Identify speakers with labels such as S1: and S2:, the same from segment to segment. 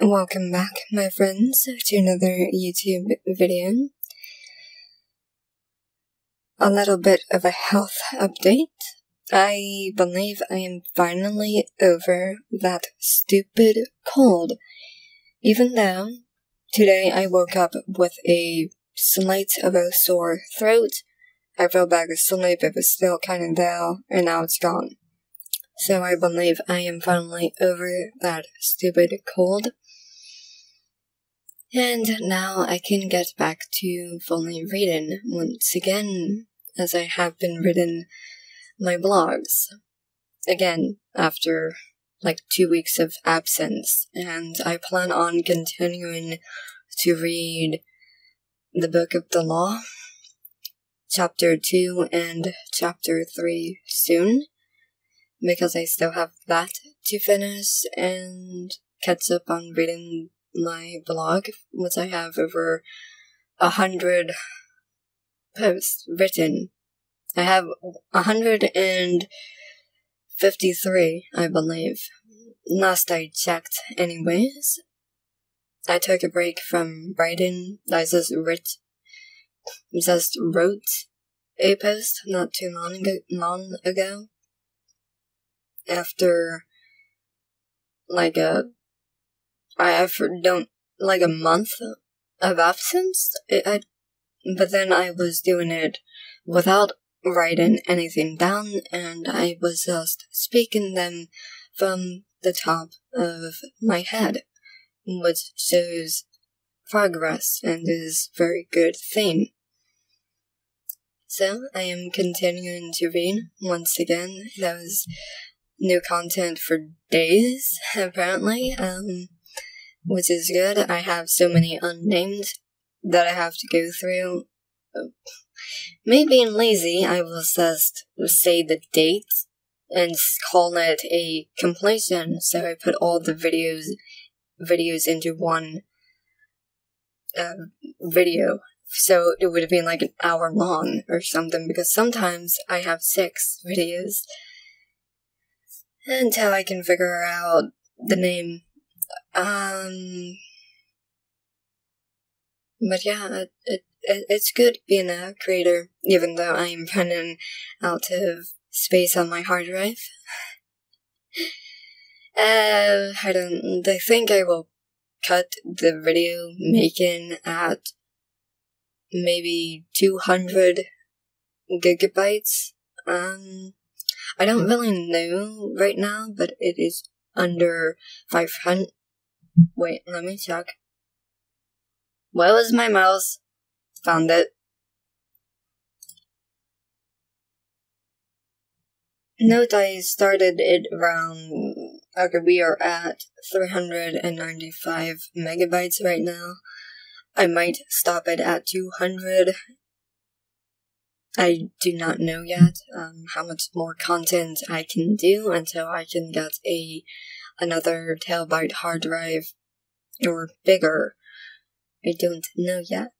S1: Welcome back, my friends, to another YouTube video. A little bit of a health update. I believe I am finally over that stupid cold. Even though today I woke up with a slight of a sore throat, I fell back asleep, it was still kind of there, and now it's gone. So I believe I am finally over that stupid cold. And now I can get back to fully reading once again, as I have been reading my blogs. Again, after like two weeks of absence, and I plan on continuing to read the Book of the Law, Chapter 2 and Chapter 3 soon, because I still have that to finish and catch up on reading my blog, which I have over a hundred posts written. I have a hundred and fifty-three, I believe. Last I checked, anyways. I took a break from writing. I just writ, just wrote a post not too long ago, long ago. After like a I don't like a month of absence. It, I, but then I was doing it without writing anything down, and I was just speaking them from the top of my head, which shows progress and is very good thing. So I am continuing to read once again. That was new content for days, apparently. Um, which is good. I have so many unnamed that I have to go through. Me being lazy, I will just say the date and call it a completion. So I put all the videos videos into one uh, video. So it would have been like an hour long or something because sometimes I have six videos until I can figure out the name um, but yeah, it, it, it's good being a creator, even though I'm running out of space on my hard drive. uh, I don't, I think I will cut the video making at maybe 200 gigabytes. Um, I don't really know right now, but it is under 500, Wait, let me check. Where was my mouse? Found it. Note I started it around. Okay, we are at 395 megabytes right now. I might stop it at 200. I do not know yet um, how much more content I can do until I can get a another terabyte hard drive or bigger. I don't know yet.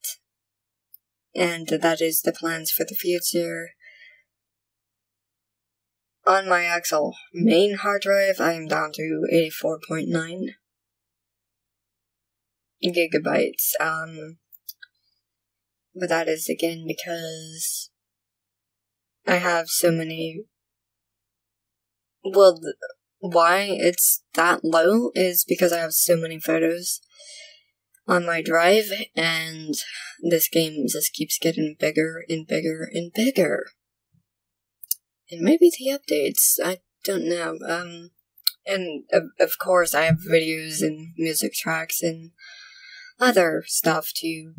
S1: And that is the plans for the future. On my actual main hard drive, I am down to 84.9 gigabytes. Um, but that is again because I have so many. Well, why it's that low is because I have so many photos on my drive, and this game just keeps getting bigger and bigger and bigger. And maybe the updates, I don't know. Um, and of, of course, I have videos and music tracks and other stuff to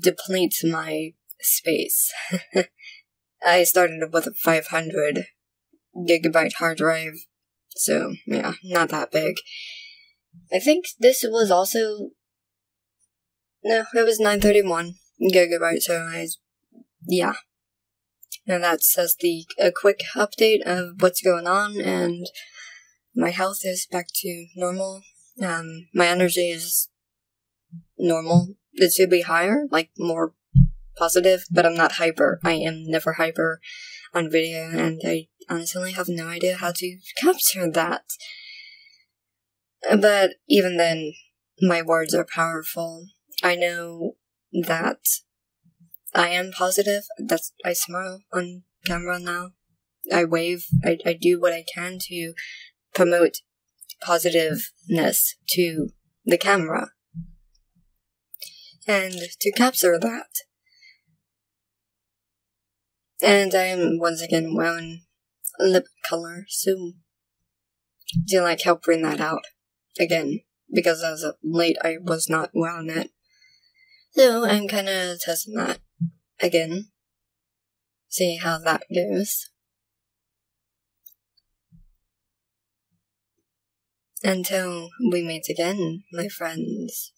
S1: deplete my space. I started with a 500 gigabyte hard drive so, yeah, not that big. I think this was also. No, it was 931 gigabytes, so I. Yeah. And that's just the a quick update of what's going on, and my health is back to normal. Um, my energy is normal. It should be higher, like more positive, but I'm not hyper. I am never hyper on video, and I honestly have no idea how to capture that. But even then, my words are powerful. I know that I am positive. That's I smile on camera now. I wave. I, I do what I can to promote positiveness to the camera. And to capture that. And I am once again wearing lip color, so do like help bring that out again? Because as of late I was not wearing it. So I'm kinda testing that again. See how that goes. Until we meet again, my friends.